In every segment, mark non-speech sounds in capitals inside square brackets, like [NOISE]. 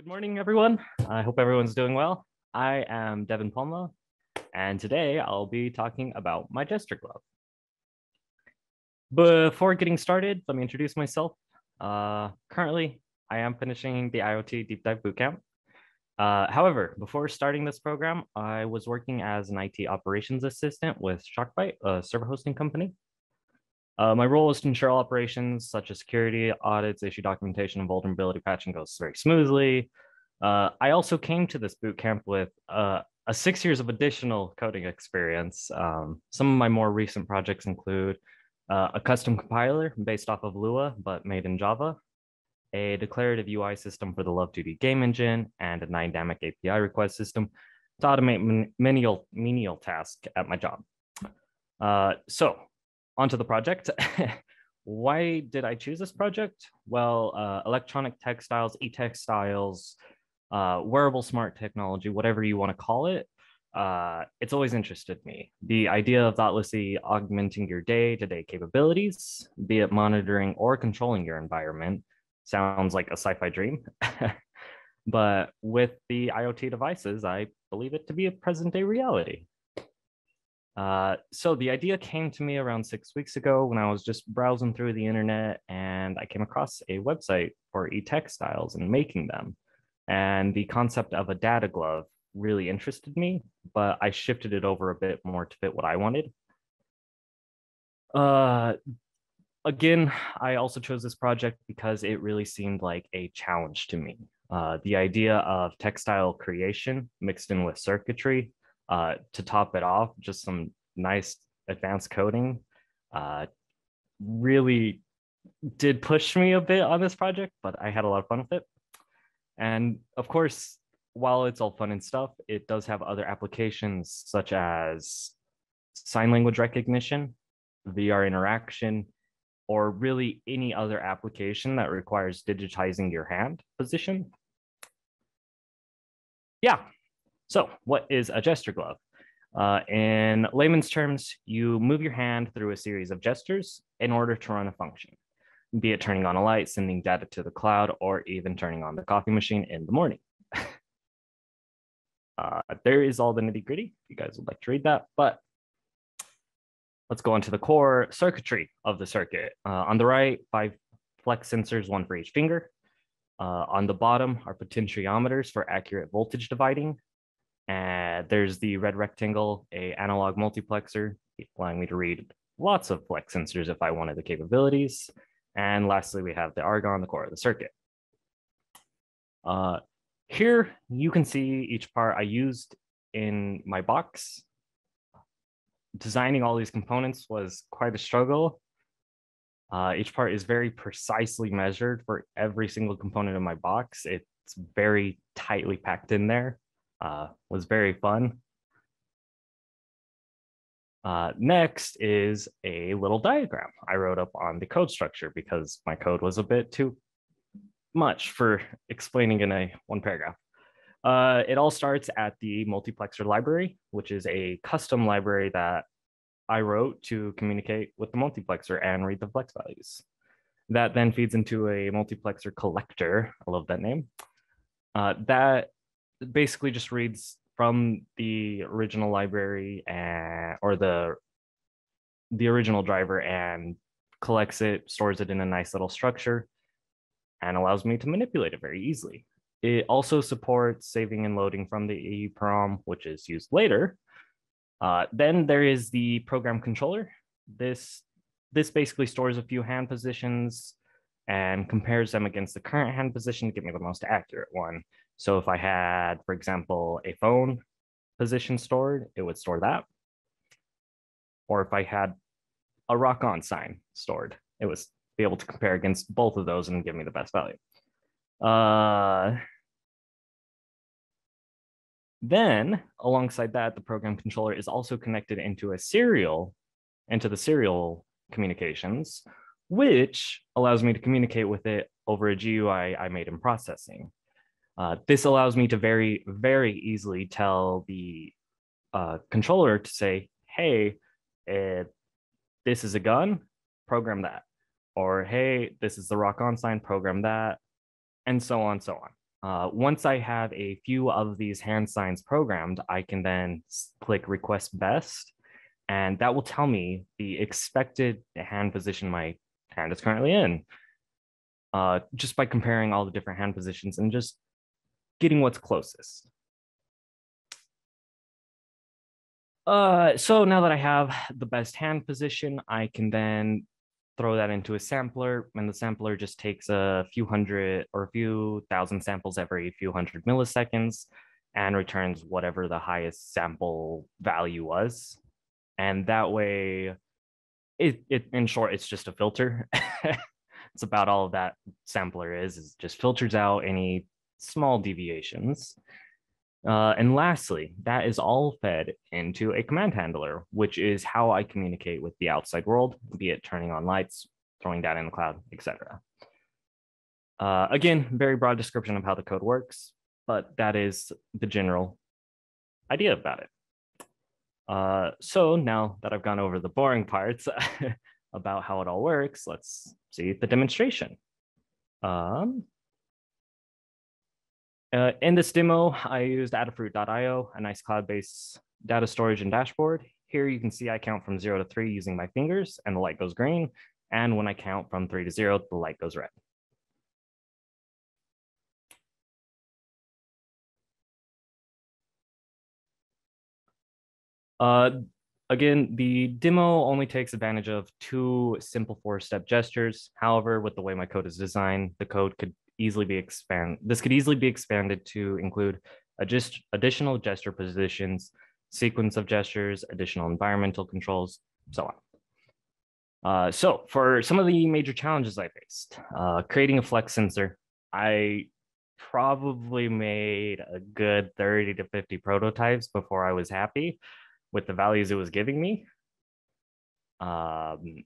Good morning, everyone. I hope everyone's doing well. I am Devon Palma, and today I'll be talking about my gesture glove. Before getting started, let me introduce myself. Uh, currently, I am finishing the IoT Deep Dive Bootcamp. Uh, however, before starting this program, I was working as an IT operations assistant with Shockbyte, a server hosting company. Uh, my role is to ensure all operations such as security, audits, issue documentation, and vulnerability patching goes very smoothly. Uh, I also came to this boot camp with uh, a six years of additional coding experience. Um, some of my more recent projects include uh, a custom compiler based off of Lua, but made in Java, a declarative UI system for the Love2D game engine, and a dynamic API request system to automate menial, menial tasks at my job. Uh, so onto the project. [LAUGHS] Why did I choose this project? Well, uh, electronic textiles, e-textiles, uh, wearable smart technology, whatever you want to call it, uh, it's always interested me. The idea of thoughtlessly augmenting your day-to-day capabilities, be it monitoring or controlling your environment, sounds like a sci-fi dream. [LAUGHS] but with the IoT devices, I believe it to be a present-day reality. Uh, so the idea came to me around six weeks ago when I was just browsing through the internet and I came across a website for e-textiles and making them. And the concept of a data glove really interested me, but I shifted it over a bit more to fit what I wanted. Uh, again, I also chose this project because it really seemed like a challenge to me. Uh, the idea of textile creation mixed in with circuitry uh, to top it off, just some nice advanced coding uh, really did push me a bit on this project, but I had a lot of fun with it. And of course, while it's all fun and stuff, it does have other applications such as sign language recognition, VR interaction, or really any other application that requires digitizing your hand position. Yeah, so what is a gesture glove? Uh, in layman's terms, you move your hand through a series of gestures in order to run a function, be it turning on a light, sending data to the cloud, or even turning on the coffee machine in the morning. [LAUGHS] uh, there is all the nitty gritty. If you guys would like to read that, but let's go into the core circuitry of the circuit. Uh, on the right, five flex sensors, one for each finger. Uh, on the bottom are potentiometers for accurate voltage dividing. And there's the red rectangle, a analog multiplexer, allowing me to read lots of flex sensors if I wanted the capabilities. And lastly, we have the argon, the core of the circuit. Uh, here you can see each part I used in my box. Designing all these components was quite a struggle. Uh, each part is very precisely measured for every single component in my box. It's very tightly packed in there uh, was very fun. Uh, next is a little diagram I wrote up on the code structure because my code was a bit too much for explaining in a one paragraph. Uh, it all starts at the multiplexer library, which is a custom library that I wrote to communicate with the multiplexer and read the flex values. That then feeds into a multiplexer collector. I love that name. Uh, that basically just reads from the original library and or the the original driver and collects it, stores it in a nice little structure, and allows me to manipulate it very easily. It also supports saving and loading from the EEPROM, which is used later. Uh, then there is the program controller. This, this basically stores a few hand positions and compares them against the current hand position to give me the most accurate one. So if I had, for example, a phone position stored, it would store that. Or if I had a rock on sign stored, it was be able to compare against both of those and give me the best value. Uh, then alongside that, the program controller is also connected into a serial, into the serial communications, which allows me to communicate with it over a GUI I made in processing. Uh, this allows me to very, very easily tell the uh, controller to say, hey, uh, this is a gun, program that. Or, hey, this is the rock on sign, program that, and so on, so on. Uh, once I have a few of these hand signs programmed, I can then click request best, and that will tell me the expected hand position my hand is currently in. Uh, just by comparing all the different hand positions and just getting what's closest. Uh, so now that I have the best hand position, I can then throw that into a sampler and the sampler just takes a few hundred or a few thousand samples every few hundred milliseconds and returns whatever the highest sample value was. And that way, it, it in short, it's just a filter. [LAUGHS] it's about all that sampler is, is just filters out any small deviations. Uh, and lastly, that is all fed into a command handler, which is how I communicate with the outside world, be it turning on lights, throwing data in the cloud, etc. Uh, again, very broad description of how the code works, but that is the general idea about it. Uh, so now that I've gone over the boring parts [LAUGHS] about how it all works, let's see the demonstration. Um, uh, in this demo, I used Adafruit.io, a nice cloud-based data storage and dashboard. Here you can see I count from zero to three using my fingers and the light goes green. And when I count from three to zero, the light goes red. Uh, again, the demo only takes advantage of two simple four-step gestures. However, with the way my code is designed, the code could easily be expand. This could easily be expanded to include just additional gesture positions, sequence of gestures, additional environmental controls, so on. Uh, so for some of the major challenges I faced, uh, creating a flex sensor, I probably made a good 30 to 50 prototypes before I was happy with the values it was giving me. Um,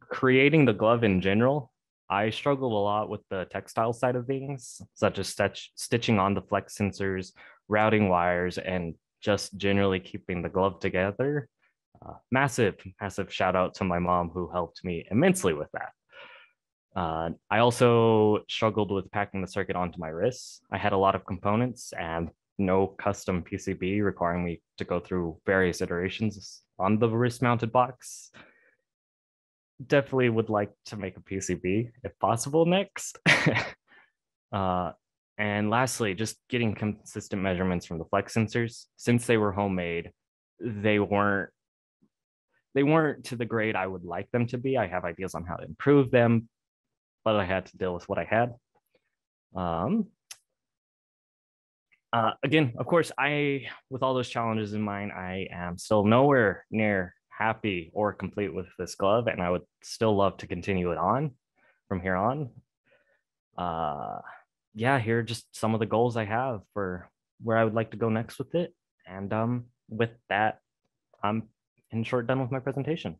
creating the glove in general I struggled a lot with the textile side of things, such as stitch, stitching on the flex sensors, routing wires, and just generally keeping the glove together. Uh, massive, massive shout out to my mom who helped me immensely with that. Uh, I also struggled with packing the circuit onto my wrists. I had a lot of components and no custom PCB requiring me to go through various iterations on the wrist mounted box definitely would like to make a PCB if possible next. [LAUGHS] uh, and lastly, just getting consistent measurements from the flex sensors. Since they were homemade, they weren't they weren't to the grade I would like them to be. I have ideas on how to improve them, but I had to deal with what I had. Um, uh, again, of course, I, with all those challenges in mind, I am still nowhere near happy or complete with this glove and I would still love to continue it on from here on. Uh, yeah, here are just some of the goals I have for where I would like to go next with it. And um, with that, I'm in short done with my presentation.